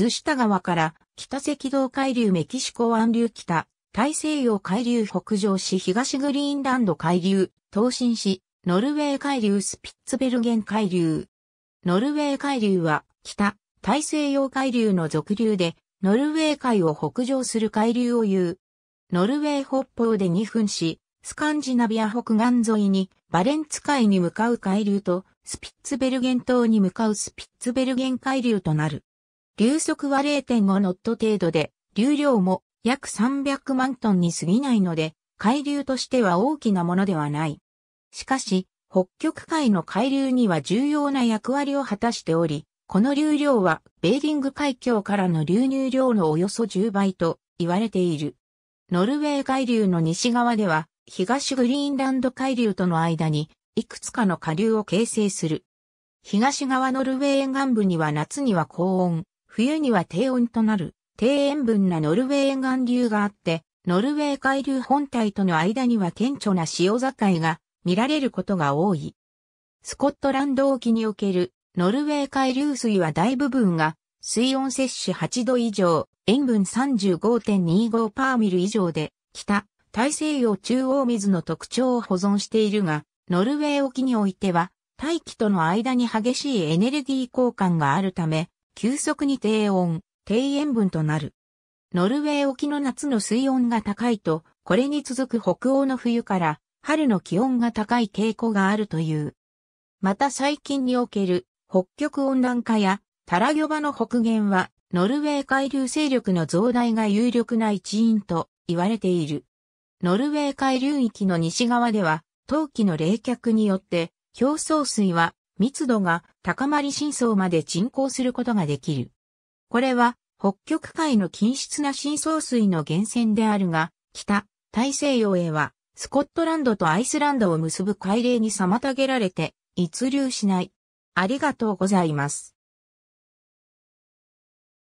図下川から北赤道海流メキシコ湾流北、大西洋海流北上し東グリーンランド海流、東進し、ノルウェー海流スピッツベルゲン海流。ノルウェー海流は北、大西洋海流の俗流で、ノルウェー海を北上する海流を言う。ノルウェー北方で2分し、スカンジナビア北岸沿いにバレンツ海に向かう海流とスピッツベルゲン島に向かうスピッツベルゲン海流となる。流速は0.5ノット程度で、流量も約300万トンに過ぎないので、海流としては大きなものではない。しかし、北極海の海流には重要な役割を果たしており、この流量はベーリング海峡からの流入量のおよそ10倍と言われている。ノルウェー海流の西側では、東グリーンランド海流との間に、いくつかの下流を形成する。東側ノルウェー沿岸部には夏には高温、冬には低温となる低塩分なノルウェー岩流があって、ノルウェー海流本体との間には顕著な潮境が見られることが多い。スコットランド沖におけるノルウェー海流水は大部分が水温摂取8度以上、塩分35.25パーミル以上で、北、大西洋中央水の特徴を保存しているが、ノルウェー沖においては、大気との間に激しいエネルギー交換があるため、急速に低温、低塩分となる。ノルウェー沖の夏の水温が高いと、これに続く北欧の冬から春の気温が高い傾向があるという。また最近における北極温暖化やタラギョバの北限はノルウェー海流勢力の増大が有力な一因と言われている。ノルウェー海流域の西側では冬季の冷却によって表層水は密度が高まり深層まで沈降することができる。これは北極海の均質な深層水の源泉であるが、北、大西洋へは、スコットランドとアイスランドを結ぶ海嶺に妨げられて、一流しない。ありがとうございます。